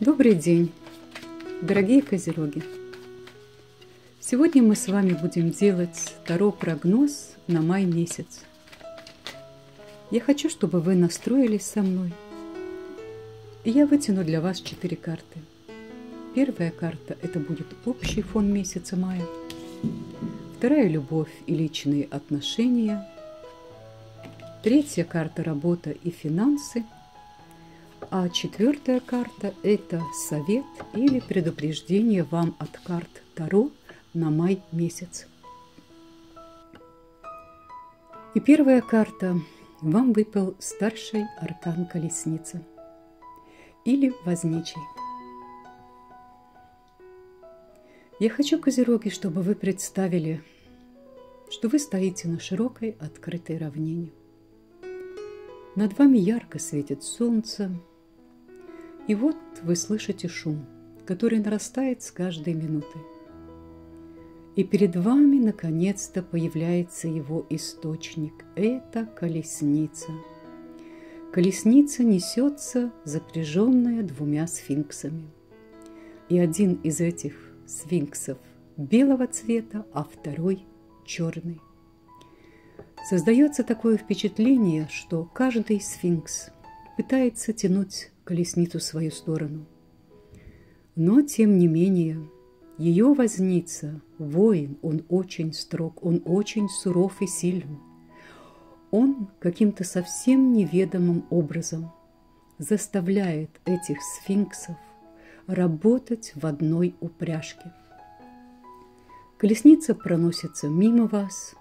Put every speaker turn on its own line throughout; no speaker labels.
Добрый день, дорогие козероги! Сегодня мы с вами будем делать второй прогноз на май месяц. Я хочу, чтобы вы настроились со мной. И я вытяну для вас четыре карты. Первая карта – это будет общий фон месяца мая. Вторая – любовь и личные отношения. Третья карта – работа и финансы – а четвертая карта – это совет или предупреждение вам от карт Таро на май месяц. И первая карта – вам выпал старший аркан колесница или возничий. Я хочу, козероги, чтобы вы представили, что вы стоите на широкой открытой равнине. Над вами ярко светит солнце – и вот вы слышите шум, который нарастает с каждой минутой. И перед вами наконец-то появляется его источник. Это колесница. Колесница несется, запряженная двумя сфинксами. И один из этих сфинксов белого цвета, а второй черный. Создается такое впечатление, что каждый сфинкс пытается тянуть колесницу в свою сторону. Но, тем не менее, ее возница, воин, он очень строг, он очень суров и силен. Он каким-то совсем неведомым образом заставляет этих сфинксов работать в одной упряжке. Колесница проносится мимо вас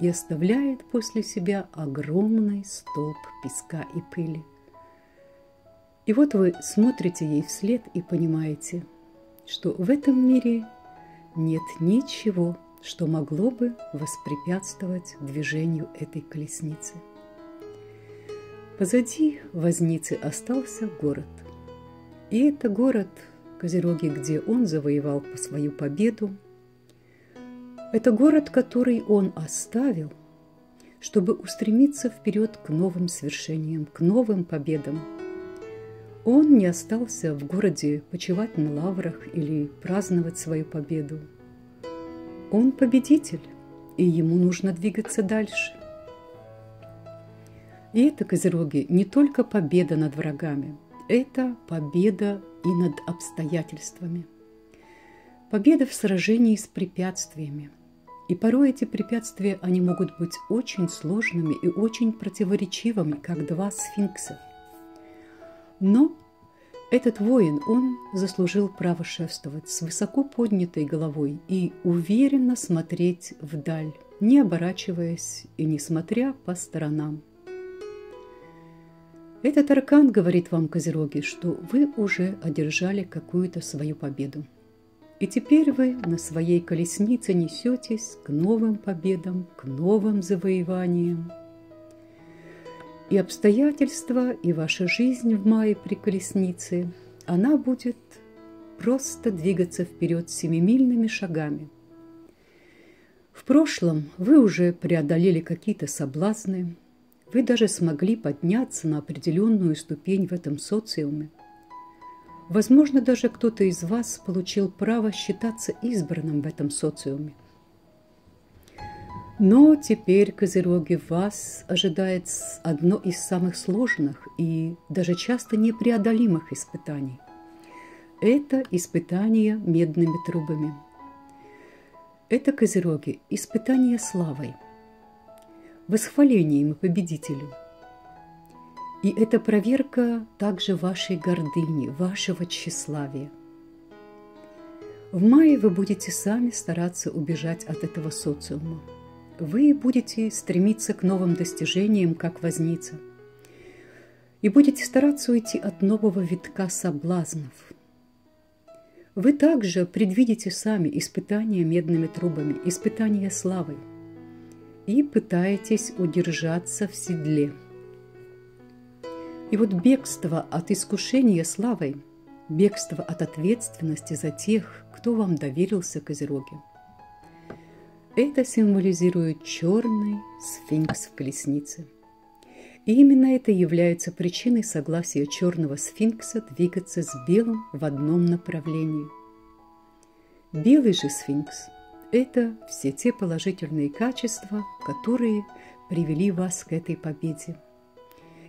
и оставляет после себя огромный столб песка и пыли. И вот вы смотрите ей вслед и понимаете, что в этом мире нет ничего, что могло бы воспрепятствовать движению этой колесницы. Позади возницы остался город. И это город Козероги, где он завоевал свою победу. Это город, который он оставил, чтобы устремиться вперед к новым свершениям, к новым победам – он не остался в городе почивать на лаврах или праздновать свою победу. Он победитель, и ему нужно двигаться дальше. И это, Козероги, не только победа над врагами, это победа и над обстоятельствами. Победа в сражении с препятствиями. И порой эти препятствия, они могут быть очень сложными и очень противоречивыми, как два сфинкса – но этот воин, он заслужил право шествовать с высоко поднятой головой и уверенно смотреть вдаль, не оборачиваясь и не смотря по сторонам. Этот аркан говорит вам, Козероги, что вы уже одержали какую-то свою победу. И теперь вы на своей колеснице несетесь к новым победам, к новым завоеваниям – и обстоятельства, и ваша жизнь в мае при колеснице, она будет просто двигаться вперед семимильными шагами. В прошлом вы уже преодолели какие-то соблазны, вы даже смогли подняться на определенную ступень в этом социуме. Возможно, даже кто-то из вас получил право считаться избранным в этом социуме. Но теперь, Козероги, вас ожидает одно из самых сложных и даже часто непреодолимых испытаний. Это испытание медными трубами. Это, Козероги, испытание славой, восхвалением победителю. И это проверка также вашей гордыни, вашего тщеславия. В мае вы будете сами стараться убежать от этого социума вы будете стремиться к новым достижениям, как возница, и будете стараться уйти от нового витка соблазнов. Вы также предвидите сами испытания медными трубами, испытания славой, и пытаетесь удержаться в седле. И вот бегство от искушения славой, бегство от ответственности за тех, кто вам доверился Козероге – это символизирует черный сфинкс в колеснице. И именно это является причиной согласия черного сфинкса двигаться с белым в одном направлении. Белый же сфинкс – это все те положительные качества, которые привели вас к этой победе.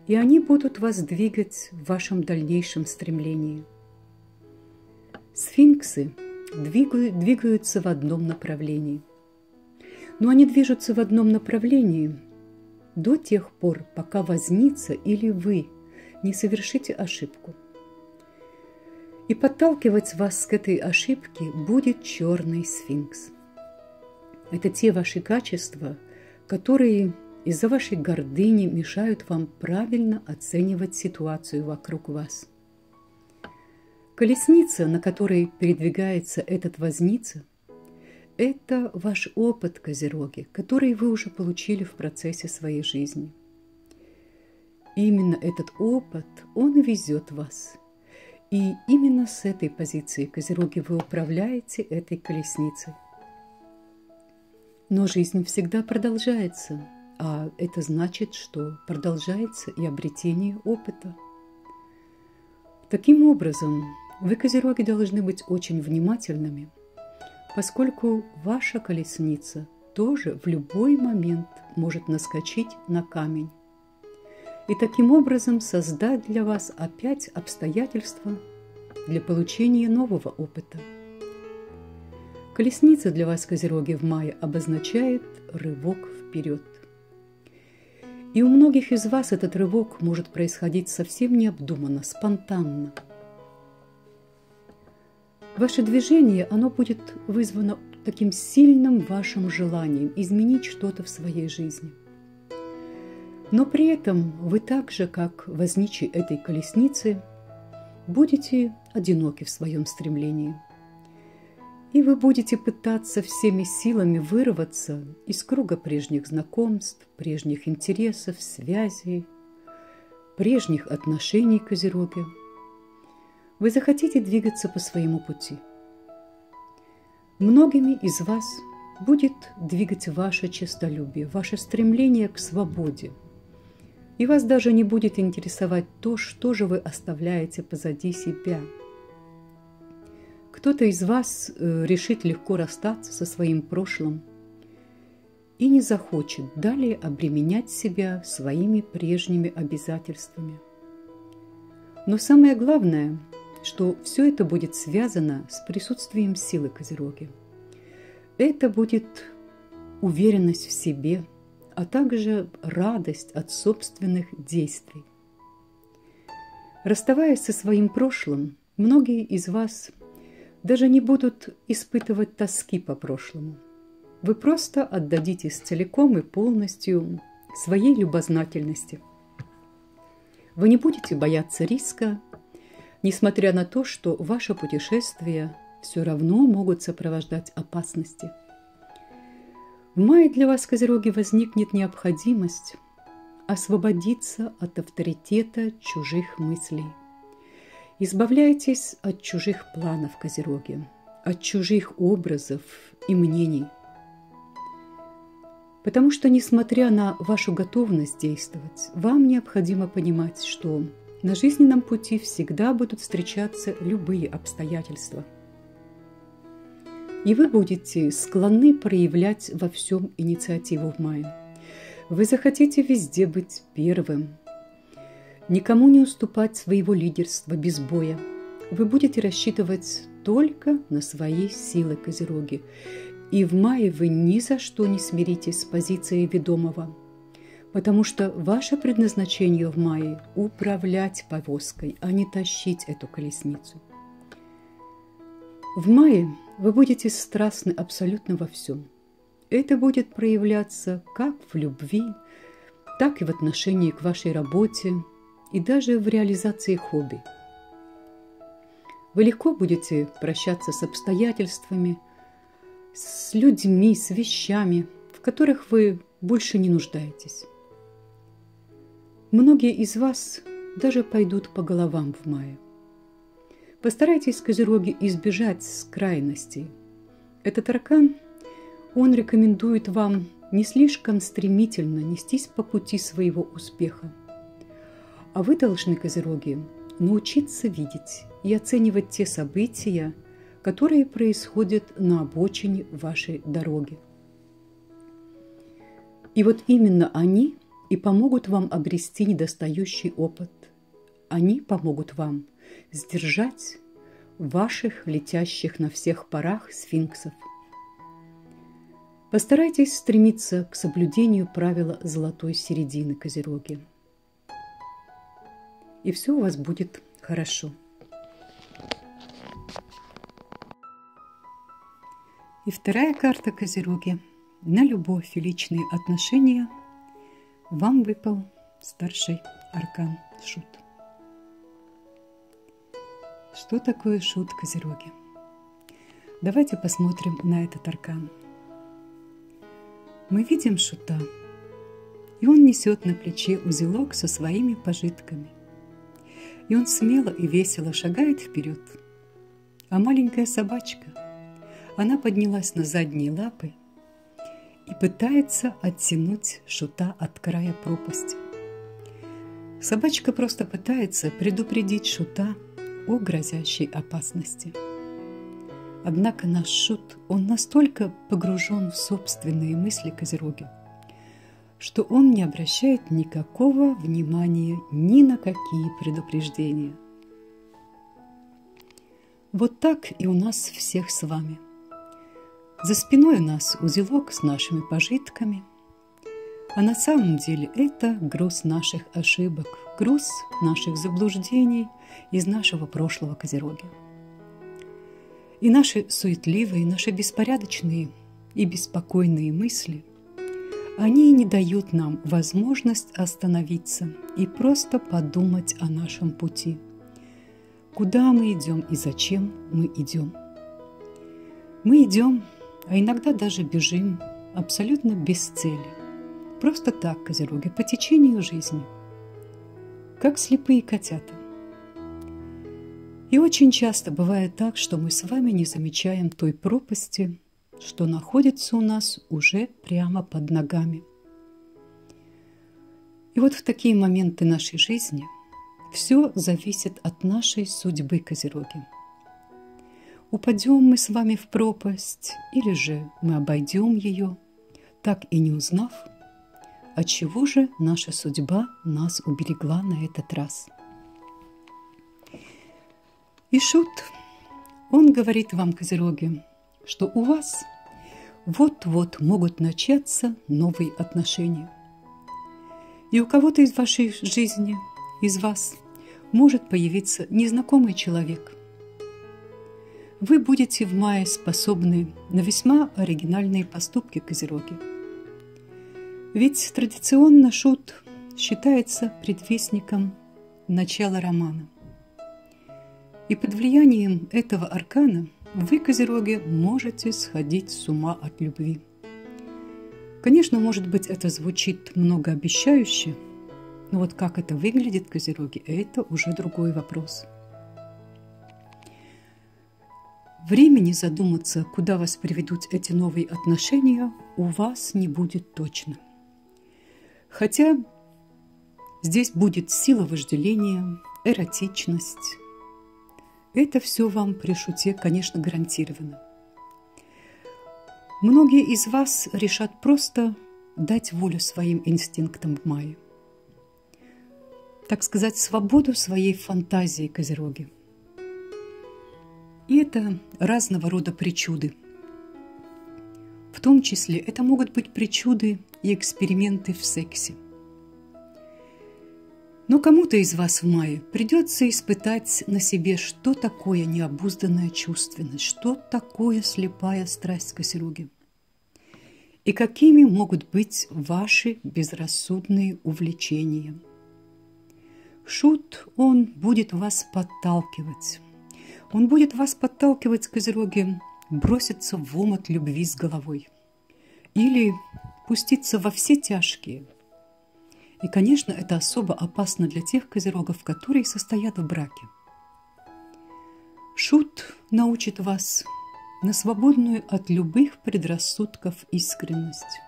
И они будут вас двигать в вашем дальнейшем стремлении. Сфинксы двигаются в одном направлении. Но они движутся в одном направлении – до тех пор, пока возница или вы не совершите ошибку. И подталкивать вас к этой ошибке будет черный сфинкс. Это те ваши качества, которые из-за вашей гордыни мешают вам правильно оценивать ситуацию вокруг вас. Колесница, на которой передвигается этот возница – это ваш опыт, Козероги, который вы уже получили в процессе своей жизни. Именно этот опыт, он везет вас. И именно с этой позиции, Козероги, вы управляете этой колесницей. Но жизнь всегда продолжается, а это значит, что продолжается и обретение опыта. Таким образом, вы, Козероги, должны быть очень внимательными – поскольку ваша колесница тоже в любой момент может наскочить на камень и таким образом создать для вас опять обстоятельства для получения нового опыта. Колесница для вас, Козероги, в мае обозначает рывок вперед. И у многих из вас этот рывок может происходить совсем необдуманно, спонтанно – Ваше движение, оно будет вызвано таким сильным вашим желанием изменить что-то в своей жизни. Но при этом вы так же, как возничий этой колесницы, будете одиноки в своем стремлении. И вы будете пытаться всеми силами вырваться из круга прежних знакомств, прежних интересов, связей, прежних отношений к Козероге – вы захотите двигаться по своему пути. Многими из вас будет двигать ваше честолюбие, ваше стремление к свободе. И вас даже не будет интересовать то, что же вы оставляете позади себя. Кто-то из вас э, решит легко расстаться со своим прошлым и не захочет далее обременять себя своими прежними обязательствами. Но самое главное – что все это будет связано с присутствием силы Козероги. Это будет уверенность в себе, а также радость от собственных действий. Расставаясь со своим прошлым, многие из вас даже не будут испытывать тоски по прошлому. Вы просто отдадитесь целиком и полностью своей любознательности. Вы не будете бояться риска несмотря на то, что ваше путешествие все равно могут сопровождать опасности. В мае для вас, Козероги, возникнет необходимость освободиться от авторитета чужих мыслей. Избавляйтесь от чужих планов, Козероги, от чужих образов и мнений. Потому что, несмотря на вашу готовность действовать, вам необходимо понимать, что на жизненном пути всегда будут встречаться любые обстоятельства. И вы будете склонны проявлять во всем инициативу в мае. Вы захотите везде быть первым, никому не уступать своего лидерства без боя. Вы будете рассчитывать только на свои силы Козероги. И в мае вы ни за что не смиритесь с позицией ведомого – потому что ваше предназначение в мае – управлять повозкой, а не тащить эту колесницу. В мае вы будете страстны абсолютно во всем. Это будет проявляться как в любви, так и в отношении к вашей работе и даже в реализации хобби. Вы легко будете прощаться с обстоятельствами, с людьми, с вещами, в которых вы больше не нуждаетесь. Многие из вас даже пойдут по головам в мае. Постарайтесь, козероги, избежать крайностей. Этот аркан, он рекомендует вам не слишком стремительно нестись по пути своего успеха. А вы должны, козероги, научиться видеть и оценивать те события, которые происходят на обочине вашей дороги. И вот именно они и помогут вам обрести недостающий опыт. Они помогут вам сдержать ваших летящих на всех парах сфинксов. Постарайтесь стремиться к соблюдению правила золотой середины Козероги. И все у вас будет хорошо. И вторая карта Козероги на любовь и личные отношения вам выпал старший аркан Шут. Что такое шут Козероги? Давайте посмотрим на этот аркан. Мы видим шута, и он несет на плече узелок со своими пожитками. И он смело и весело шагает вперед. А маленькая собачка, она поднялась на задние лапы и пытается оттянуть шута от края пропасти. Собачка просто пытается предупредить шута о грозящей опасности. Однако наш шут, он настолько погружен в собственные мысли Козероги, что он не обращает никакого внимания ни на какие предупреждения. Вот так и у нас всех с вами. За спиной у нас узелок с нашими пожитками, а на самом деле это груз наших ошибок, груз наших заблуждений – из нашего прошлого Козероги. И наши суетливые, наши беспорядочные и беспокойные мысли, они не дают нам возможность остановиться и просто подумать о нашем пути. Куда мы идем и зачем мы идем. Мы идем, а иногда даже бежим абсолютно без цели. Просто так, козероги, по течению жизни. Как слепые котята. И очень часто бывает так, что мы с вами не замечаем той пропасти, что находится у нас уже прямо под ногами. И вот в такие моменты нашей жизни все зависит от нашей судьбы Козероги. Упадем мы с вами в пропасть, или же мы обойдем ее, так и не узнав, от чего же наша судьба нас уберегла на этот раз – и Шут, он говорит вам, Козероги, что у вас вот-вот могут начаться новые отношения. И у кого-то из вашей жизни, из вас, может появиться незнакомый человек. Вы будете в мае способны на весьма оригинальные поступки Козероги. Ведь традиционно Шут считается предвестником начала романа. И под влиянием этого аркана вы, Козероги, можете сходить с ума от любви. Конечно, может быть, это звучит многообещающе, но вот как это выглядит, Козероги, это уже другой вопрос. Времени задуматься, куда вас приведут эти новые отношения, у вас не будет точно. Хотя здесь будет сила вожделения, эротичность, это все вам при шуте, конечно, гарантировано. Многие из вас решат просто дать волю своим инстинктам в мае. Так сказать, свободу своей фантазии Козероги. И это разного рода причуды. В том числе это могут быть причуды и эксперименты в сексе. Но кому-то из вас в мае придется испытать на себе, что такое необузданная чувственность, что такое слепая страсть к осеруге. И какими могут быть ваши безрассудные увлечения. Шут, он будет вас подталкивать. Он будет вас подталкивать, козероги, броситься в омут любви с головой. Или пуститься во все тяжкие – и, конечно, это особо опасно для тех козерогов, которые состоят в браке. Шут научит вас на свободную от любых предрассудков искренность.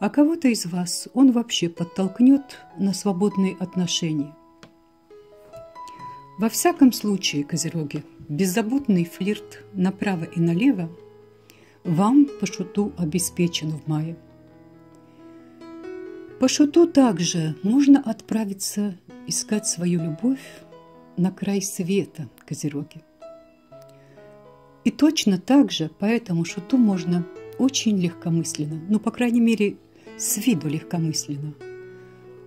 а кого-то из вас он вообще подтолкнет на свободные отношения. Во всяком случае, козероги, беззаботный флирт направо и налево вам по шуту обеспечен в мае. По шуту также можно отправиться искать свою любовь на край света, козероги. И точно так же по этому шуту можно очень легкомысленно, ну, по крайней мере, с виду легкомысленно,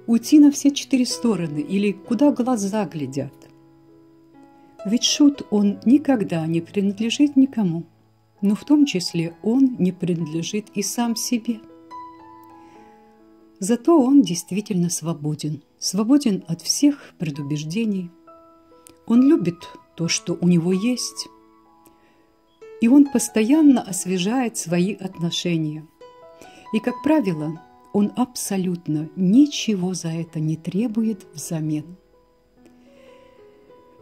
уйти на все четыре стороны или куда глаза глядят. Ведь шут, он никогда не принадлежит никому, но в том числе он не принадлежит и сам себе. Зато он действительно свободен, свободен от всех предубеждений. Он любит то, что у него есть – и он постоянно освежает свои отношения. И, как правило, он абсолютно ничего за это не требует взамен.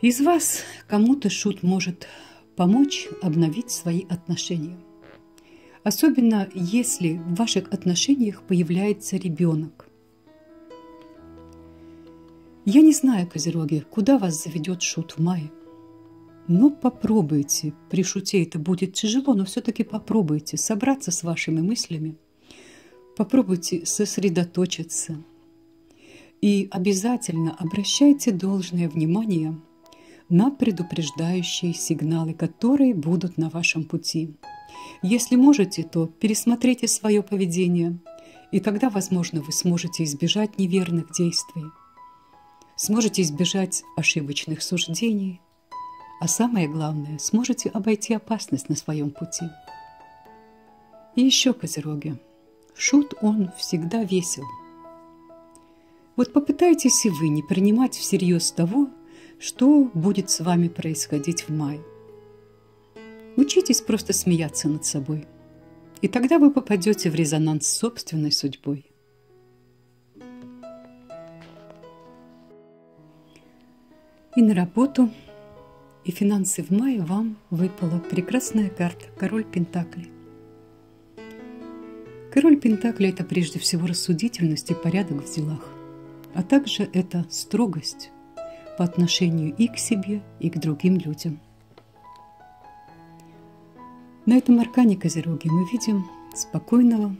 Из вас кому-то шут может помочь обновить свои отношения. Особенно если в ваших отношениях появляется ребенок. Я не знаю, Козероги, куда вас заведет шут в мае. Но попробуйте, при шуте это будет тяжело, но все-таки попробуйте собраться с вашими мыслями, попробуйте сосредоточиться и обязательно обращайте должное внимание на предупреждающие сигналы, которые будут на вашем пути. Если можете, то пересмотрите свое поведение, и тогда, возможно, вы сможете избежать неверных действий, сможете избежать ошибочных суждений – а самое главное, сможете обойти опасность на своем пути. И еще, козероги, шут он всегда весел. Вот попытайтесь и вы не принимать всерьез того, что будет с вами происходить в мае. Учитесь просто смеяться над собой, и тогда вы попадете в резонанс с собственной судьбой. И на работу – и финансы в мае вам выпала прекрасная карта «Король Пентаклей». Король Пентаклей – это прежде всего рассудительность и порядок в делах, а также это строгость по отношению и к себе, и к другим людям. На этом аркане Козероги мы видим спокойного,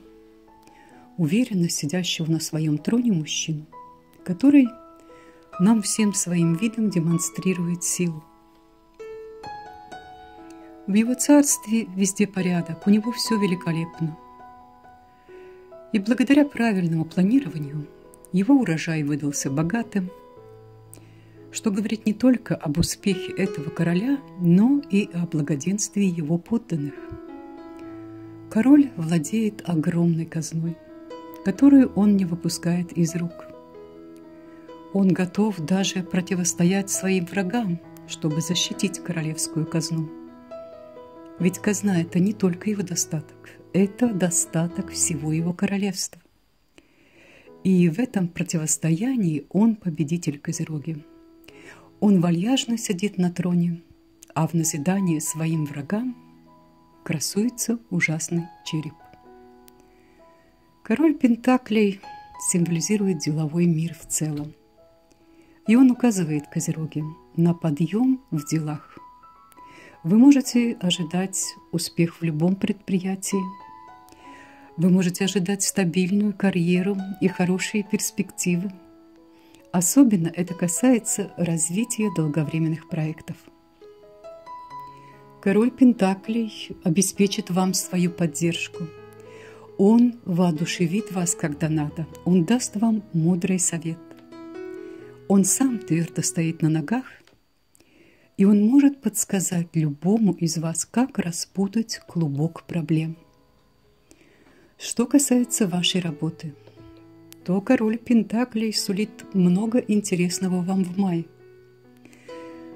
уверенно сидящего на своем троне мужчину, который нам всем своим видом демонстрирует силу, в его царстве везде порядок, у него все великолепно. И благодаря правильному планированию его урожай выдался богатым, что говорит не только об успехе этого короля, но и о благоденствии его подданных. Король владеет огромной казной, которую он не выпускает из рук. Он готов даже противостоять своим врагам, чтобы защитить королевскую казну – ведь казна – это не только его достаток, это достаток всего его королевства. И в этом противостоянии он победитель Козероги. Он вальяжно сидит на троне, а в назидание своим врагам красуется ужасный череп. Король Пентаклей символизирует деловой мир в целом. И он указывает Козероге на подъем в делах – вы можете ожидать успех в любом предприятии. Вы можете ожидать стабильную карьеру и хорошие перспективы. Особенно это касается развития долговременных проектов. Король Пентаклей обеспечит вам свою поддержку. Он воодушевит вас, когда надо. Он даст вам мудрый совет. Он сам твердо стоит на ногах и он может подсказать любому из вас, как распутать клубок проблем. Что касается вашей работы, то король Пентаклей сулит много интересного вам в мае.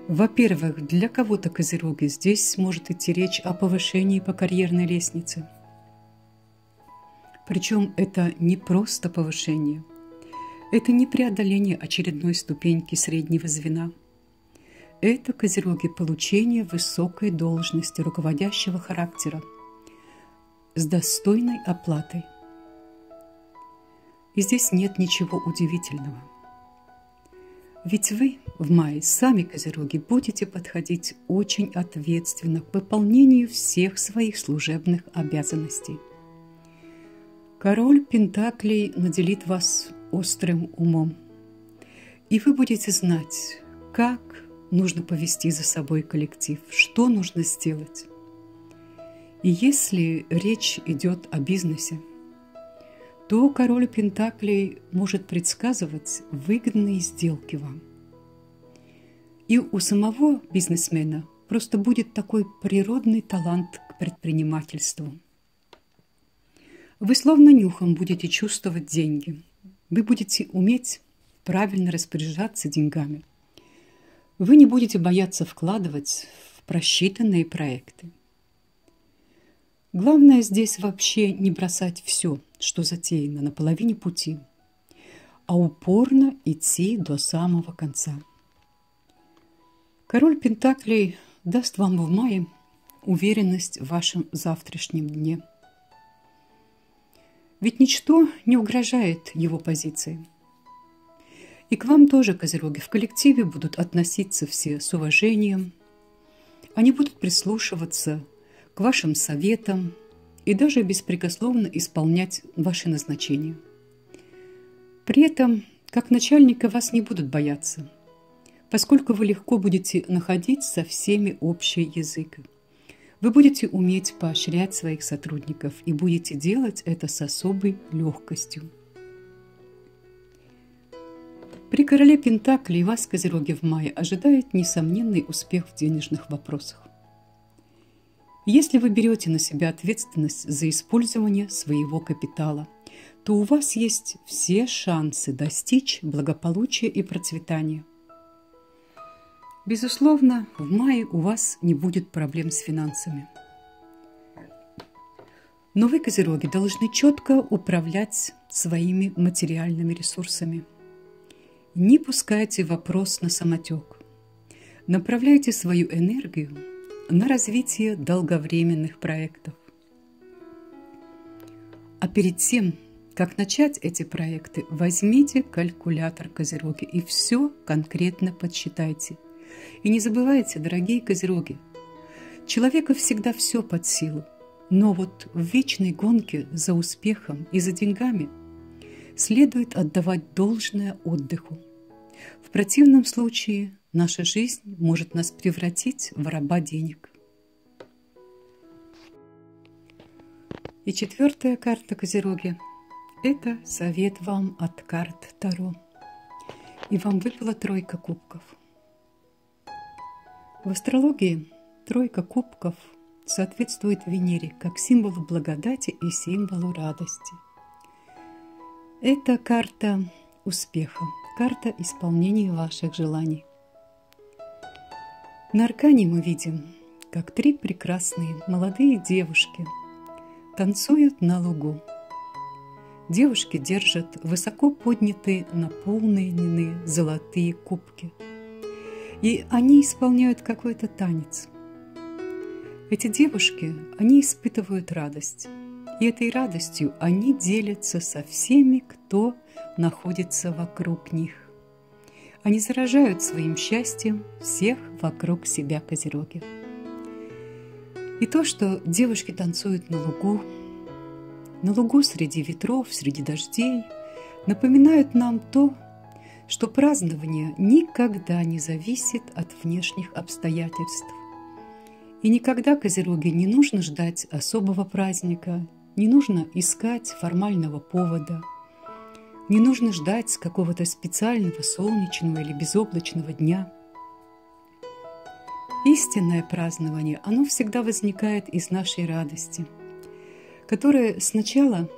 Во-первых, для кого-то Козероги здесь может идти речь о повышении по карьерной лестнице. Причем это не просто повышение. Это не преодоление очередной ступеньки среднего звена – это козероги получения высокой должности руководящего характера с достойной оплатой. И здесь нет ничего удивительного. Ведь вы в мае сами, козероги, будете подходить очень ответственно к выполнению всех своих служебных обязанностей. Король Пентаклей наделит вас острым умом, и вы будете знать, как нужно повести за собой коллектив, что нужно сделать. И если речь идет о бизнесе, то король Пентаклей может предсказывать выгодные сделки вам. И у самого бизнесмена просто будет такой природный талант к предпринимательству. Вы словно нюхом будете чувствовать деньги. Вы будете уметь правильно распоряжаться деньгами. Вы не будете бояться вкладывать в просчитанные проекты. Главное здесь вообще не бросать все, что затеяно на половине пути, а упорно идти до самого конца. Король Пентаклей даст вам в мае уверенность в вашем завтрашнем дне. Ведь ничто не угрожает его позиции. И к вам тоже, козероги, в коллективе будут относиться все с уважением. Они будут прислушиваться к вашим советам и даже беспрекословно исполнять ваши назначения. При этом, как начальника, вас не будут бояться, поскольку вы легко будете находить со всеми общий язык. Вы будете уметь поощрять своих сотрудников и будете делать это с особой легкостью. При короле Пентакли вас, Козероги, в мае ожидает несомненный успех в денежных вопросах. Если вы берете на себя ответственность за использование своего капитала, то у вас есть все шансы достичь благополучия и процветания. Безусловно, в мае у вас не будет проблем с финансами. Но вы, козероги, должны четко управлять своими материальными ресурсами. Не пускайте вопрос на самотек. Направляйте свою энергию на развитие долговременных проектов. А перед тем, как начать эти проекты, возьмите калькулятор Козероги и все конкретно подсчитайте. И не забывайте, дорогие Козероги, человека всегда все под силу. Но вот в вечной гонке за успехом и за деньгами следует отдавать должное отдыху. В противном случае Наша жизнь может нас превратить в раба денег. И четвертая карта Козероги – это совет вам от карт Таро. И вам выпала тройка кубков. В астрологии тройка кубков соответствует Венере как символу благодати и символу радости. Это карта успеха, карта исполнения ваших желаний. На аркане мы видим, как три прекрасные молодые девушки танцуют на лугу. Девушки держат высоко поднятые наполненные золотые кубки. И они исполняют какой-то танец. Эти девушки, они испытывают радость. И этой радостью они делятся со всеми, кто находится вокруг них. Они заражают своим счастьем всех вокруг себя козероги. И то, что девушки танцуют на лугу, на лугу среди ветров, среди дождей, напоминают нам то, что празднование никогда не зависит от внешних обстоятельств. И никогда Козероге не нужно ждать особого праздника, не нужно искать формального повода – не нужно ждать какого-то специального солнечного или безоблачного дня. Истинное празднование, оно всегда возникает из нашей радости, которая сначала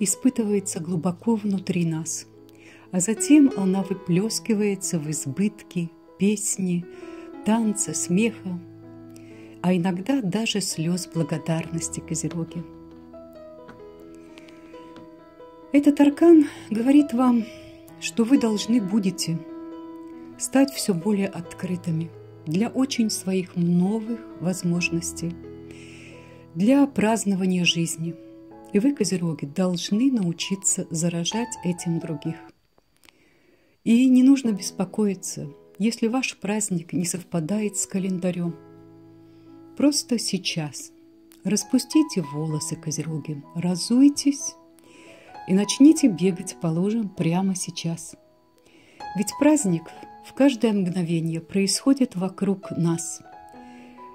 испытывается глубоко внутри нас, а затем она выплескивается в избытки, песни, танца, смеха, а иногда даже слез благодарности Козероги. Этот аркан говорит вам, что вы должны будете стать все более открытыми для очень своих новых возможностей, для празднования жизни, И вы, козероги, должны научиться заражать этим других. И не нужно беспокоиться, если ваш праздник не совпадает с календарем. Просто сейчас распустите волосы, козероги, разуйтесь и начните бегать по лужам прямо сейчас. Ведь праздник в каждое мгновение происходит вокруг нас.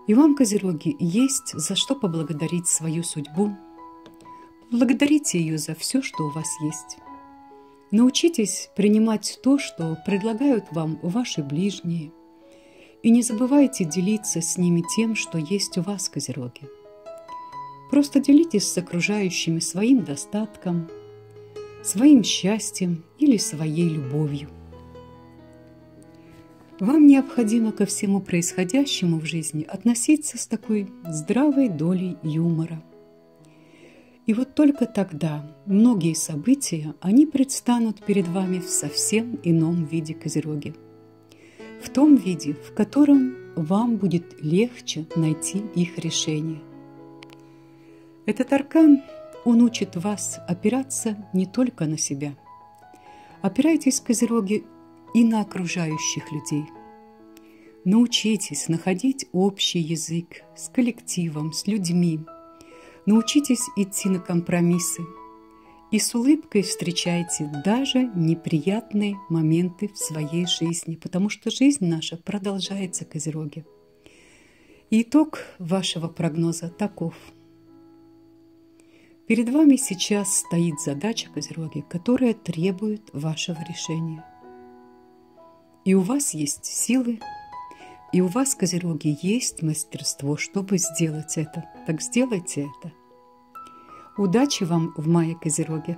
И вам, козероги, есть за что поблагодарить свою судьбу. Благодарите ее за все, что у вас есть. Научитесь принимать то, что предлагают вам ваши ближние. И не забывайте делиться с ними тем, что есть у вас, козероги. Просто делитесь с окружающими своим достатком, своим счастьем или своей любовью. Вам необходимо ко всему происходящему в жизни относиться с такой здравой долей юмора. И вот только тогда многие события, они предстанут перед вами в совсем ином виде Козероги. В том виде, в котором вам будет легче найти их решение. Этот аркан, он учит вас опираться не только на себя. Опирайтесь, Козероги, и на окружающих людей. Научитесь находить общий язык с коллективом, с людьми. Научитесь идти на компромиссы. И с улыбкой встречайте даже неприятные моменты в своей жизни, потому что жизнь наша продолжается, Козероги. И итог вашего прогноза таков. Перед вами сейчас стоит задача, Козероги, которая требует вашего решения – и у вас есть силы, и у вас, козероги, есть мастерство, чтобы сделать это. Так сделайте это. Удачи вам в мае, козероги!